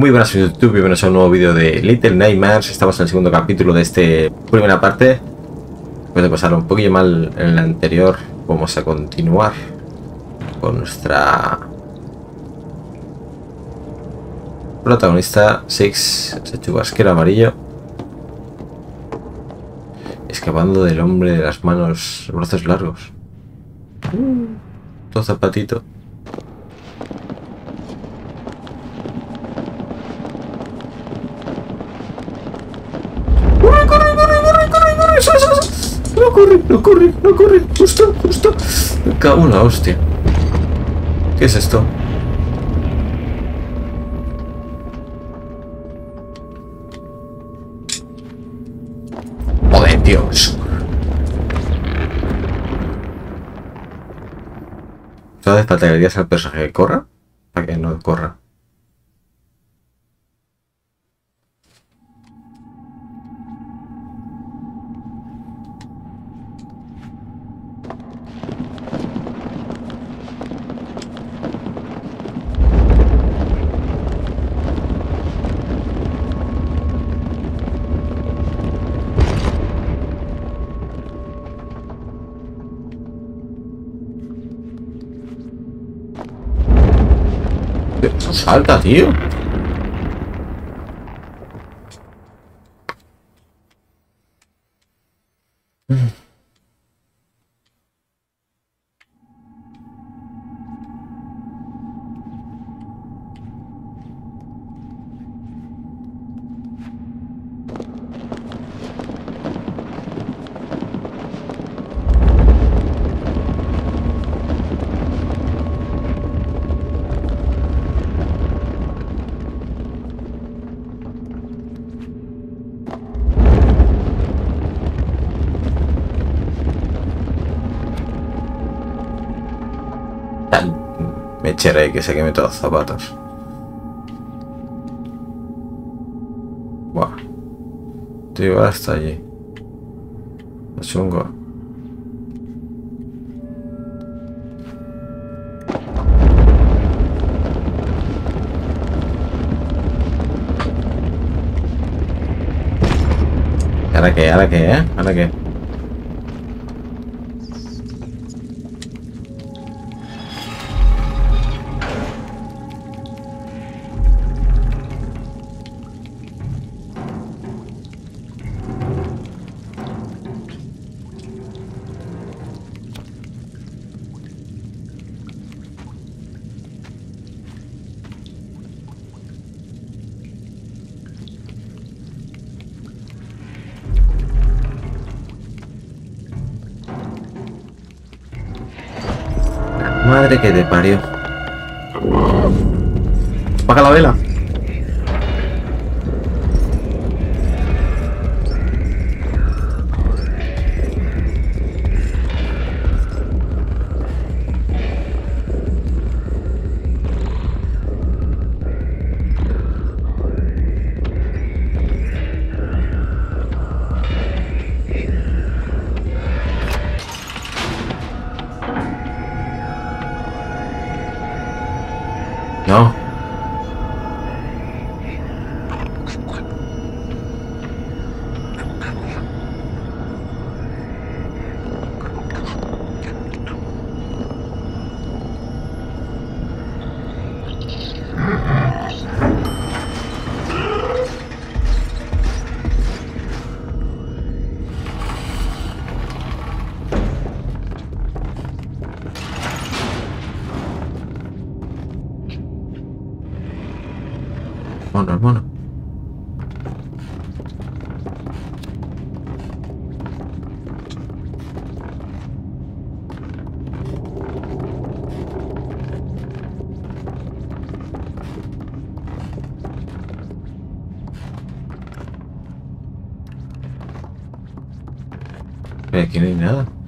Muy buenas YouTube, bienvenidos a un nuevo vídeo de Little Nightmares. Estamos en el segundo capítulo de esta primera parte. Después de pasar un poquillo mal en el anterior, vamos a continuar con nuestra protagonista Six, ese chubasquero amarillo. Escapando del hombre de las manos, brazos largos. Todo zapatito. ¡No corre, no corre, no corre! ¡Justo, justo! Me cago en la hostia. ¿Qué es esto? ¡Joder, Dios! ¿Solo hace falta que al personaje que corra? Para que no corra. Salta, tío. Me echaré que se queme todos los zapatos. Buah. Tío, hasta allí. Lo chungo. ¿Ahora qué? ¿Ahora qué? ¿Eh? ¿Ahora qué? Que te parió. Apaga la vela. Aquí no hay nada.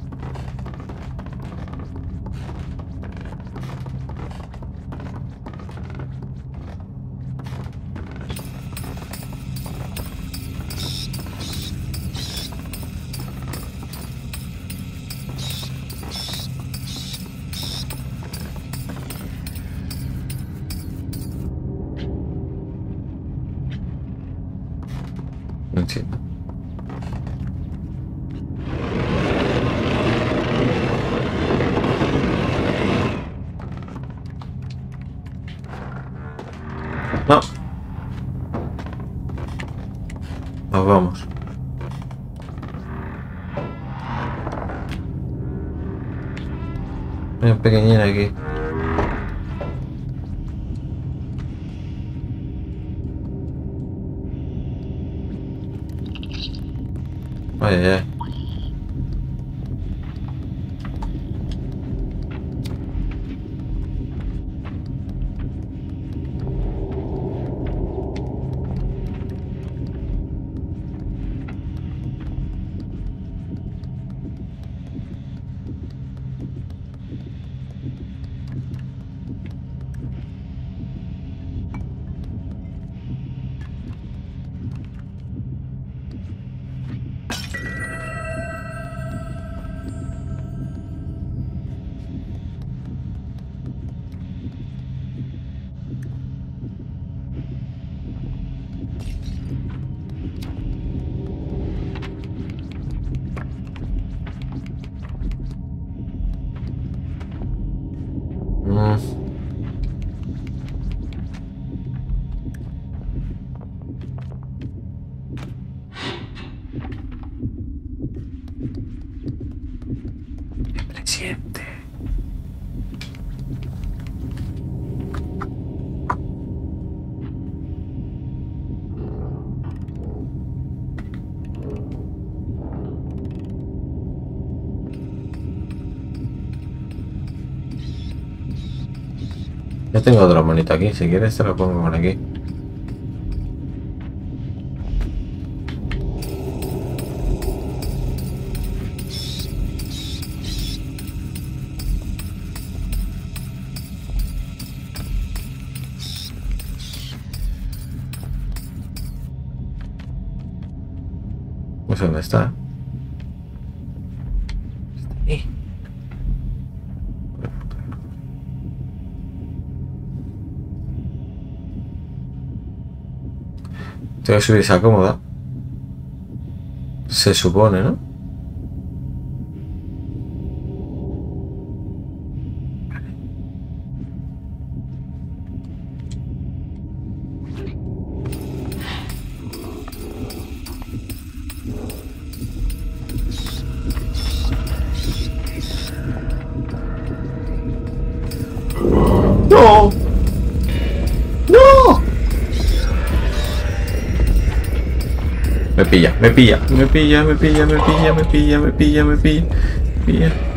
pequeñina aquí. Tengo otra monita aquí, si quieres te la pongo por aquí. Sé dónde. Está Tiene que subirse a cómoda. Se supone, ¿no? pilla, me pilla, me pilla, me pilla, me pilla, me pilla, me pilla, me pilla. Me pilla.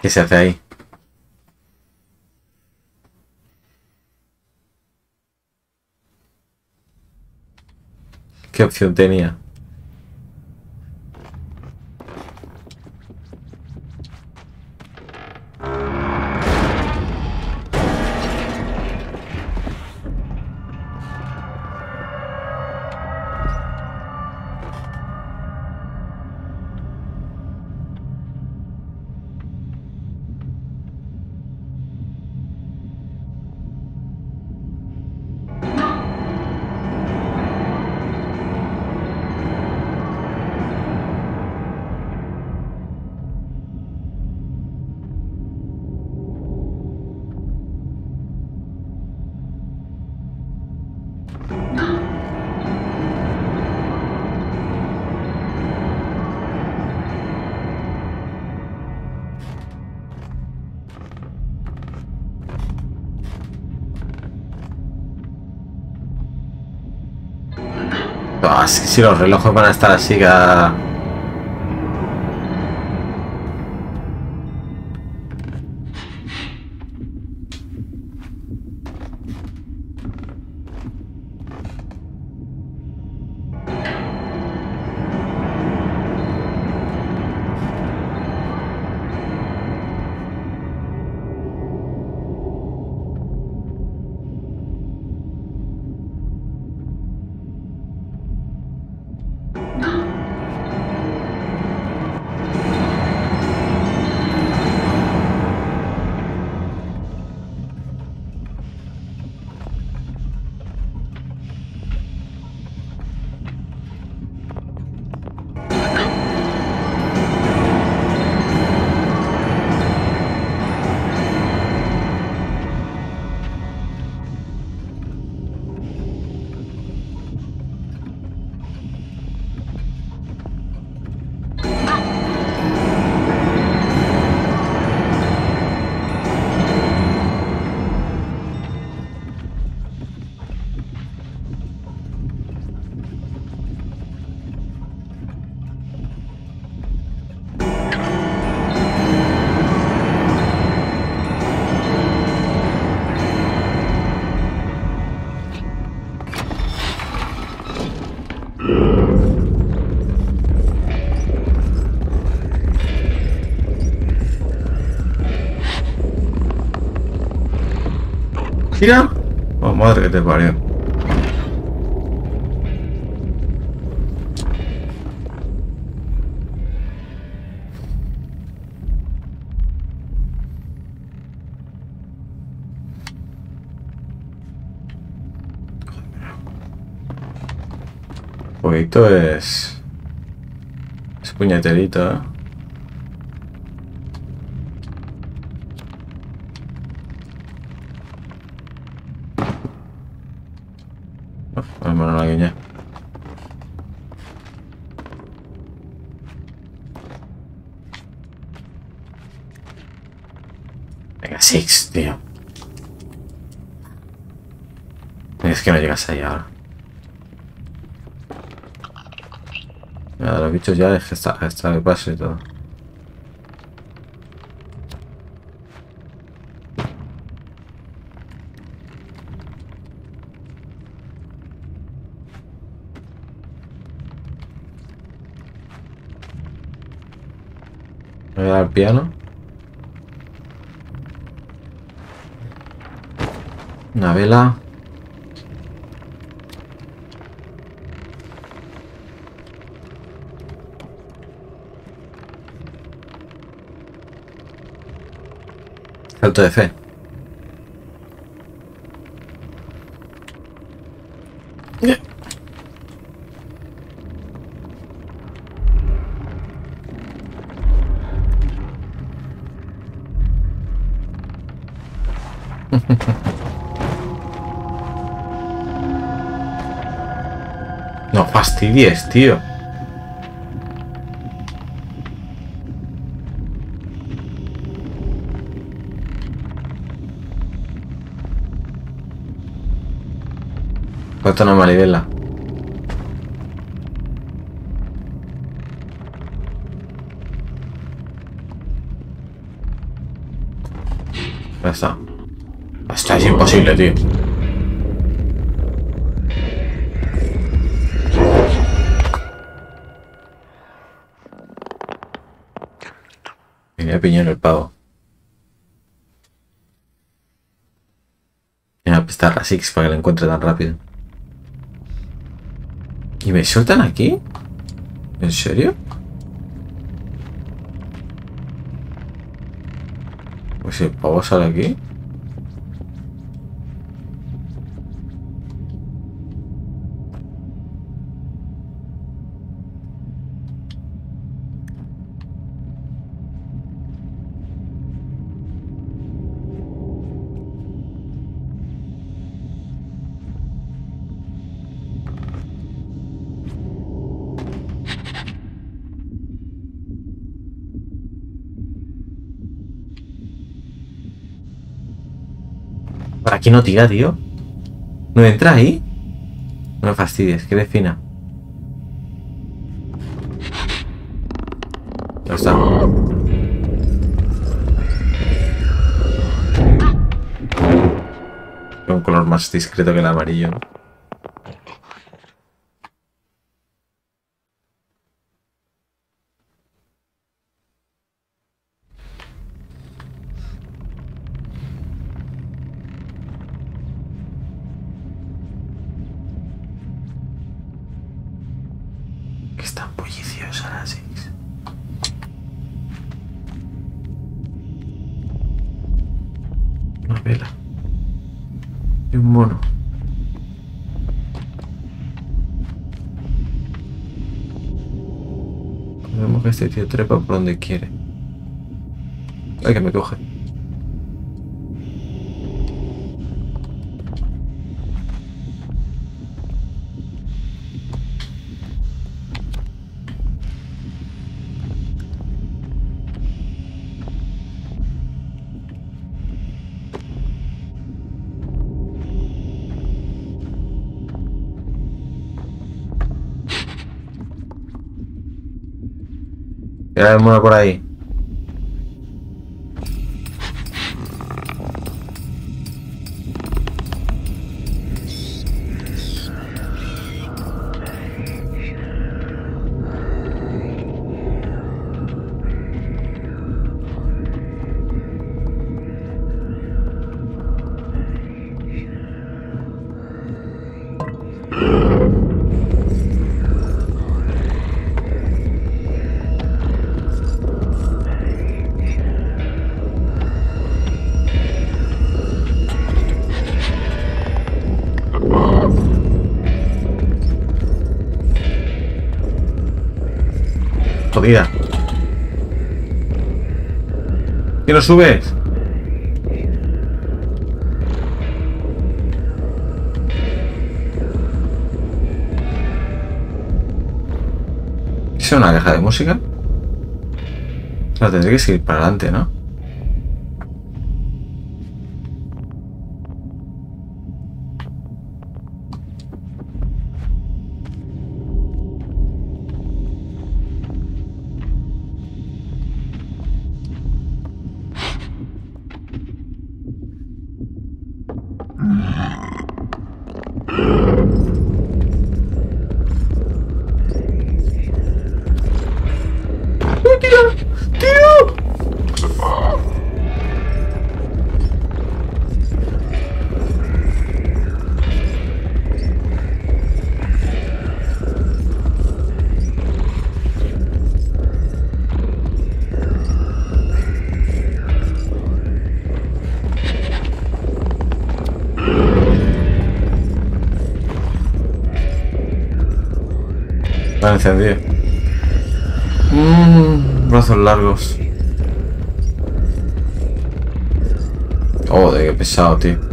¿Qué se hace ahí? ¿Qué opción tenía? Ah, si los relojes van a estar así cada... Mira. Oh, madre que te parió. Poquito es... Es puñeterito, ¿eh? Venga, Six, tío. Es que no llegas ahí ahora. Mira, los bichos ya es que está, está de paso y todo. Piano. Una vela. Salto de fe. hay tío. Falta una maribela. Ya está. Es imposible, tío. Tenía piñón el pavo. Voy a apestar a Six para que la encuentre tan rápido. ¿Y me sueltan aquí? ¿En serio? Pues el pavo sale aquí. No tira, tío. ¿No entra ahí? No me fastidies, que fina. Ya está. Un color más discreto que el amarillo, ¿no? Que es tan bulliciosa la Six. Una vela. Y un mono. Vemos que este tío trepa por donde quiere. Ay, que me coge. Por ahí. Jodida. ¿Qué no subes? ¿Es una caja de música? No, tendré que seguir para adelante, ¿no? Van encendido. Mmm, brazos largos. Joder, qué pesado, tío.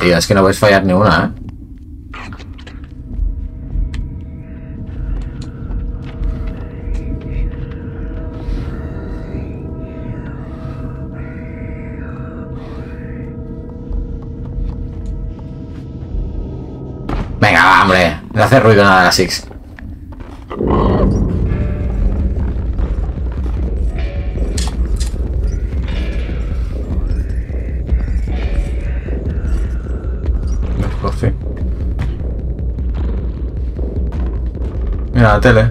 Tío, es que no puedes fallar ni una, ¿eh? Venga, hombre. No hace ruido nada la Six. Mira la tele.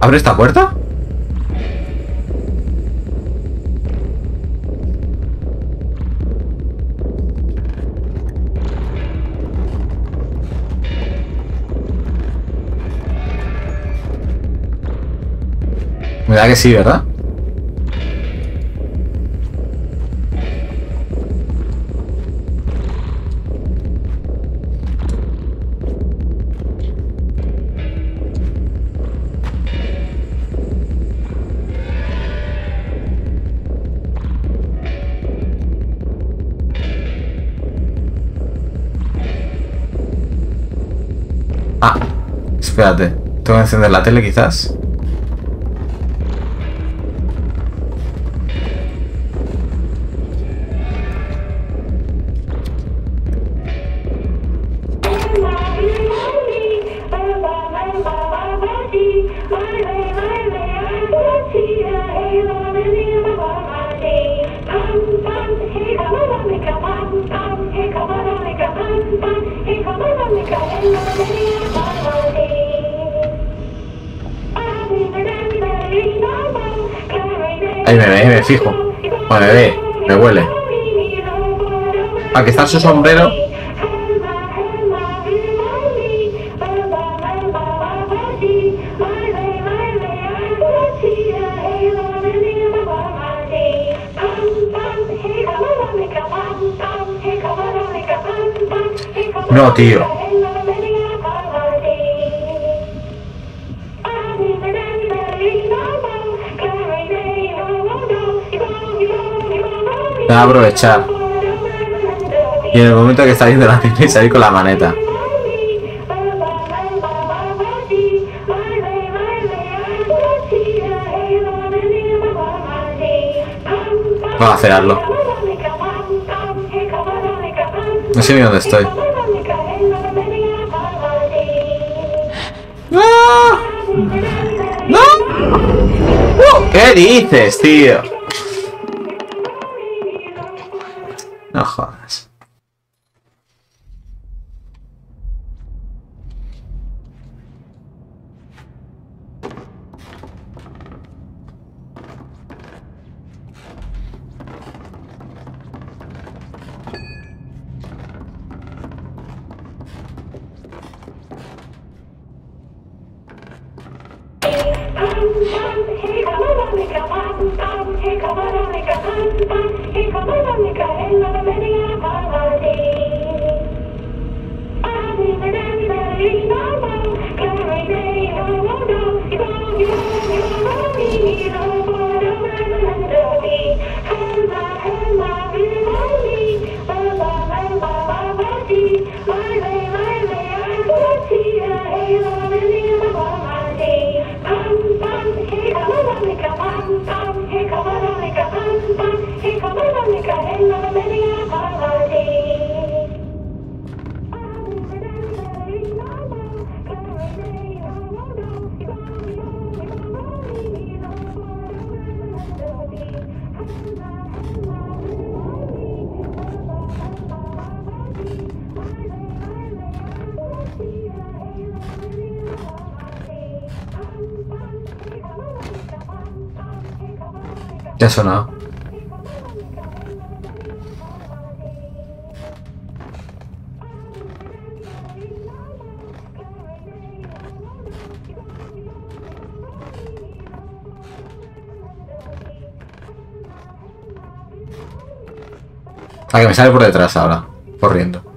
¿Abre esta puerta? Me da que sí, ¿verdad? Ah, espérate. Tengo que encender la tele quizás. Está su sombrero. No, tío. A aprovechar. Y en el momento que está viendo la tele salir con la maneta. Vamos a cerrarlo. No sé ni dónde estoy. ¡No! ¡No! ¡Uh! ¿Qué dices, tío? Thank you. Ya ha sonado. Ah, que me sale por detrás ahora, corriendo.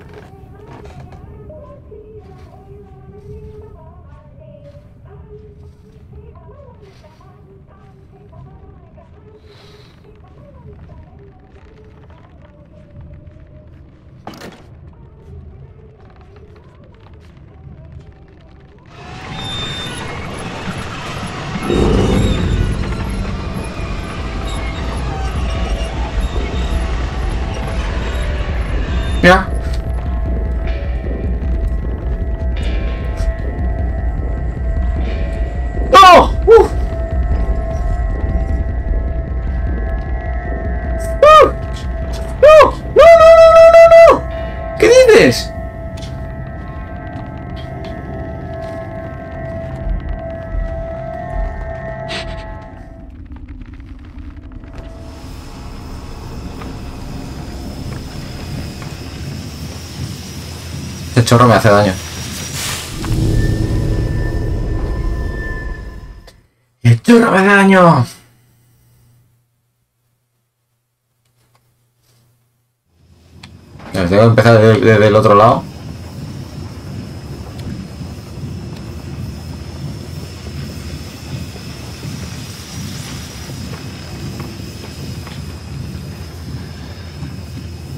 Hace daño. ¡El chorro me hace daño! Tengo que empezar desde, desde el otro lado.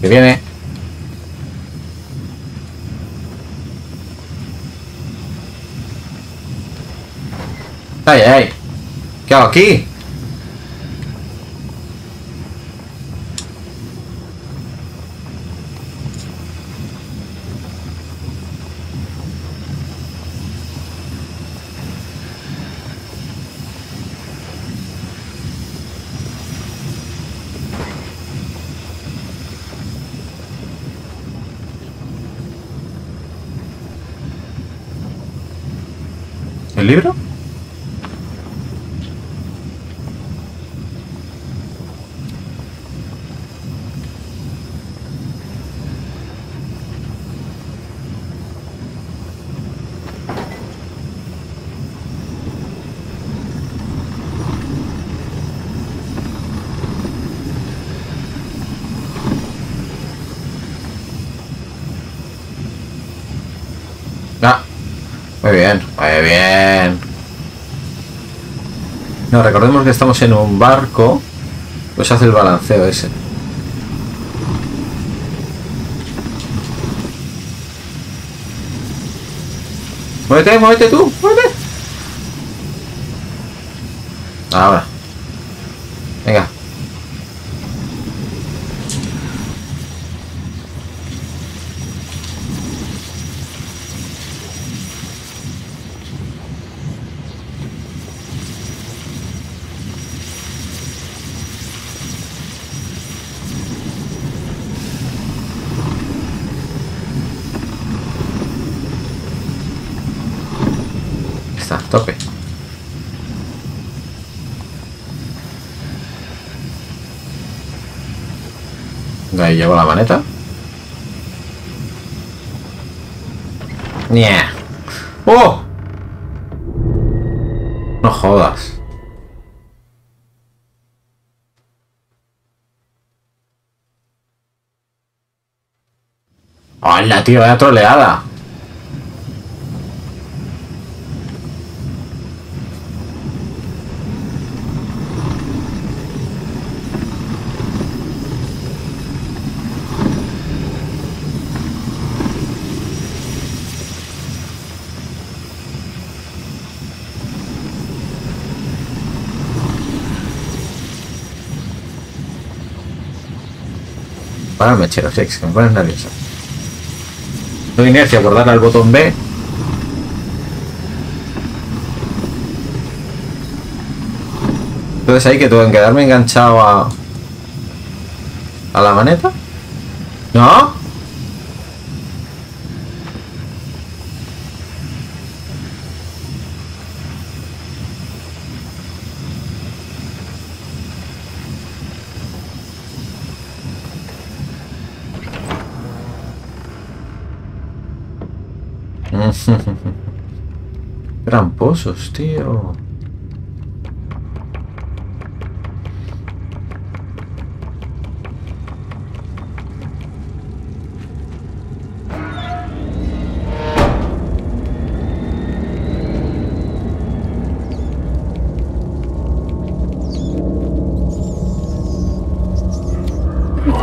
Que viene. ¡Ay, ay! ¿Qué hago aquí? ¿El libro? Ah, muy bien, muy bien. No, recordemos que estamos en un barco, pues hace el balanceo ese. Muévete, muévete tú, muévete. Ahora. Venga. Está, tope. Ahí llevo la maneta. ¡Nie! ¡Oh! No jodas. ¡Hola, tío! ¡Vaya troleada! El mechero, Six, que me pones nervioso. No inercia por darle al botón B. Entonces ahí que tengo que quedarme enganchado a... ¿A la maneta? ¿No? Tramposos, tío.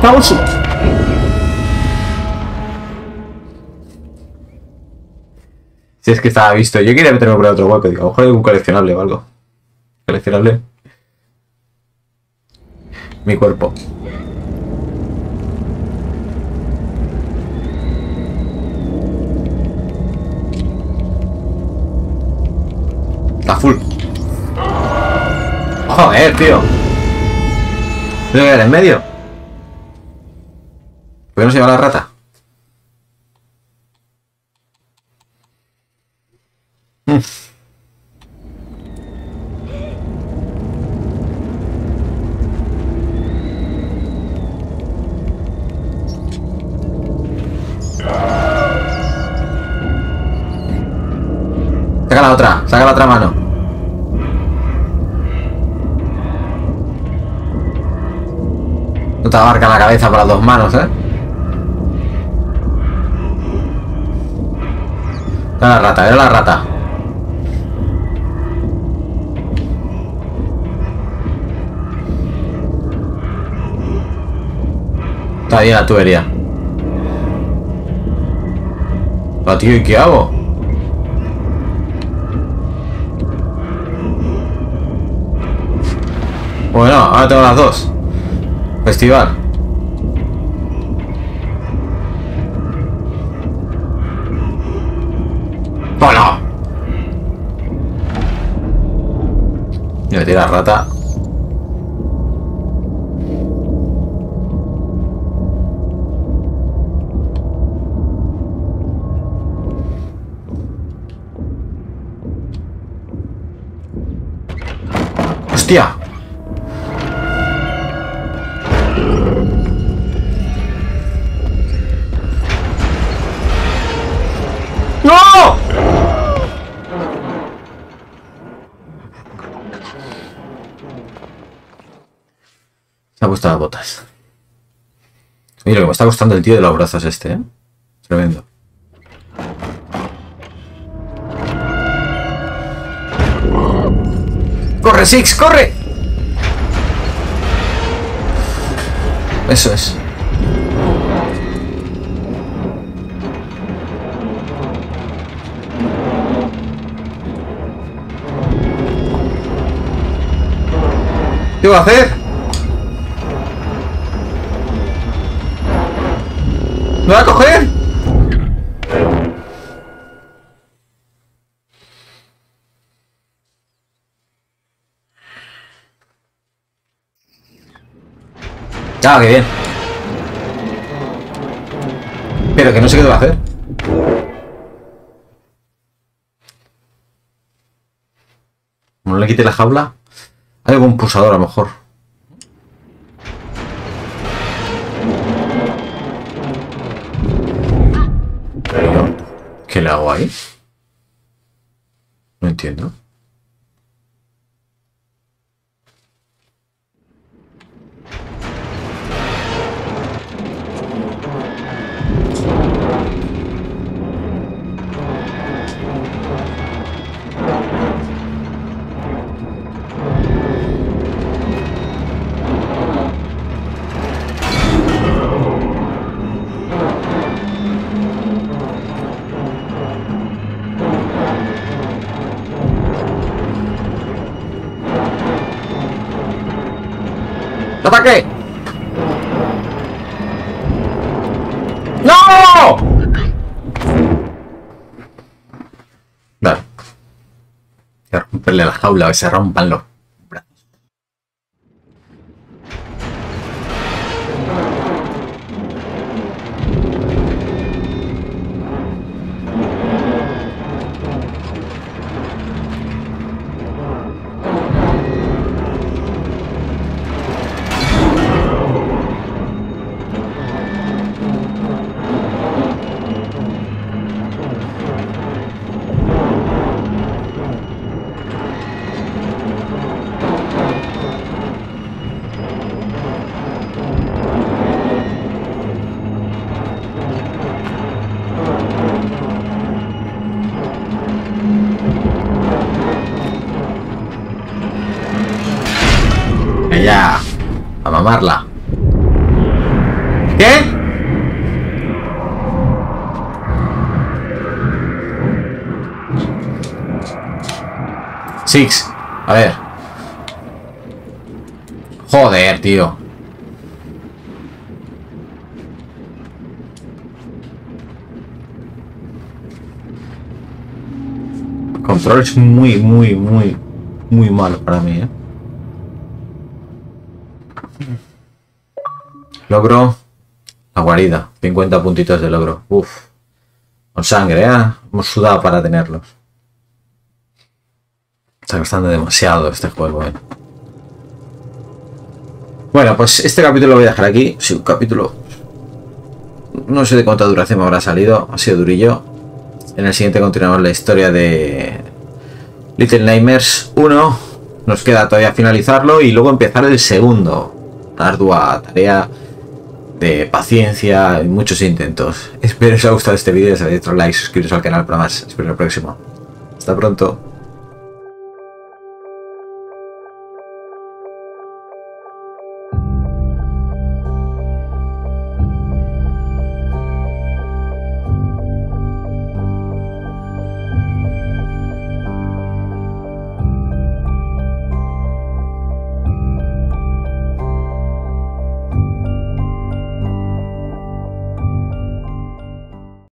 Estamos... Si es que estaba visto. Yo quería meterme por otro hueco. Digo, a lo mejor hay un coleccionable o algo. Coleccionable. Mi cuerpo. Está full. Joder, tío. ¿Tengo que ir en medio? ¿Por no se lleva la rata? Saca la otra, saca la otra mano. No te abarca la cabeza para dos manos, ¿eh? Era la rata, era la rata. Está bien la tubería. Ah, tío, ¿y qué hago? Bueno, ahora tengo las dos. Festival. ¡Hola! Me metí la rata. ¡Hostia! ¡No! Se ha puesto las botas. Mira, que me está costando el tío de los brazos este, ¿eh? Tremendo. ¡Corre, Six! ¡Corre! Eso es. ¿Qué va a hacer? ¿Me va a coger? Ah, qué bien. Pero que no sé qué va a hacer. No le quite la jaula. Hay algún pulsador a lo mejor. ¿Qué le hago ahí? No entiendo. ¡Ataque! ¡No! Vale. Voy romperle la jaula, que se rompan los mamarla. ¿Qué? Six. A ver. Joder, tío. Control es muy, muy, muy, muy malo para mí, ¿eh? Logro. La guarida. 50 puntitos de logro. Uf. Con sangre, ¿eh? Hemos sudado para tenerlos. Está costando demasiado este juego, eh. Bueno, pues este capítulo lo voy a dejar aquí. Sí, un capítulo. No sé de cuánta duración me habrá salido. Ha sido durillo. En el siguiente continuamos la historia de Little Nightmares 1. Nos queda todavía finalizarlo y luego empezar el segundo. Ardua tarea de paciencia y muchos intentos. Espero que os haya gustado este vídeo. Si habéis like, suscribiros al canal para más. Espero el próximo. Hasta pronto.